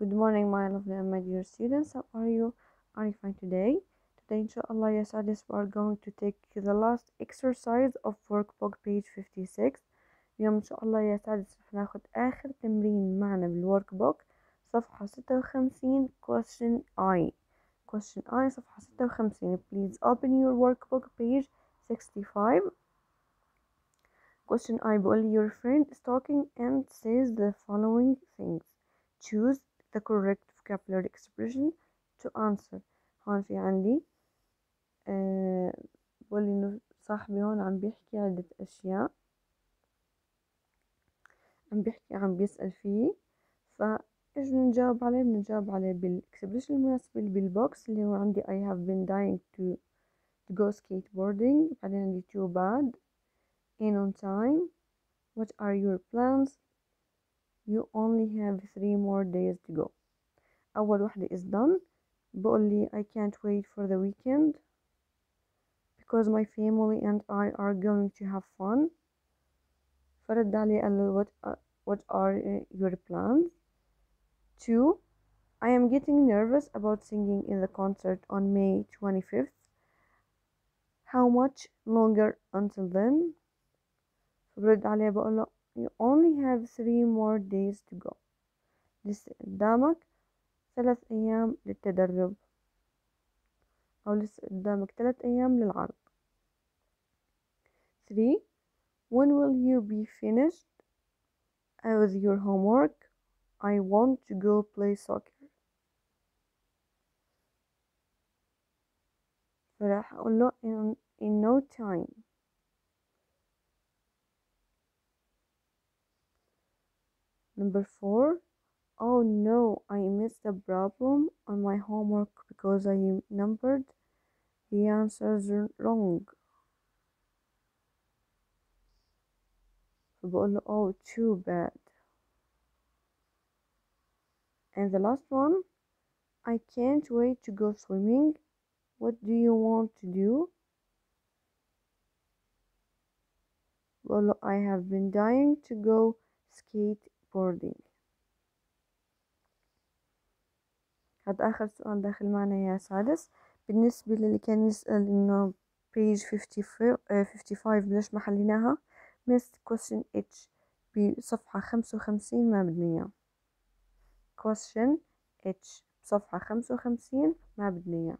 Good morning my lovely and my dear students how are you are you fine today today inshallah يا سادس we are going to take the last exercise of workbook page 56 اليوم ان شاء الله يا سادس رح ناخد اخر تمرين معنا بالورك صفحة ستة وخمسين question I question I صفحة ستة وخمسين please open your workbook page 65 question I بقول your friend is talking and says the following things choose the correct vocabulary expression to answer هون في عندي أه بقول إنه صاحبي هون عم بيحكي عدة أشياء عم بيحكي عم بيسأل فيه فإيش بنجاوب عليه بنجاوب عليه بالإكسبريشن المناسبة اللي بالبوكس اللي هو عندي I have been dying to to go skateboarding بعدين عندي too bad in on time what are your plans you only have three more days to go أول وحدة is done بقول لي I can't wait for the weekend because my family and I are going to have fun فرد عليه قال له what are, what are your plans two I am getting nervous about singing in the concert on May 25th how much longer until then برد عليه بقول له you only have three more days to go لسه قدامك ثلاث أيام للتدرب أو لسه قدامك ثلاث أيام للعرض three when will you be finished with your homework I want to go play soccer فراح أقول له in, in no time Number four, oh no, I missed a problem on my homework because I numbered the answers wrong. فبقول له oh too bad. And the last one, I can't wait to go swimming. What do you want to do? بقول له I have been dying to go skate boarding هذا آخر سؤال داخل معنا يا سادس. بالنسبة للي كان يسأل إنه page 55 ليش ما حليناها؟ Missed question H بصفحة خمسة وخمسين ما بدنا إياه. Question H بصفحة خمسة وخمسين ما بدنا إياه.